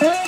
Hey!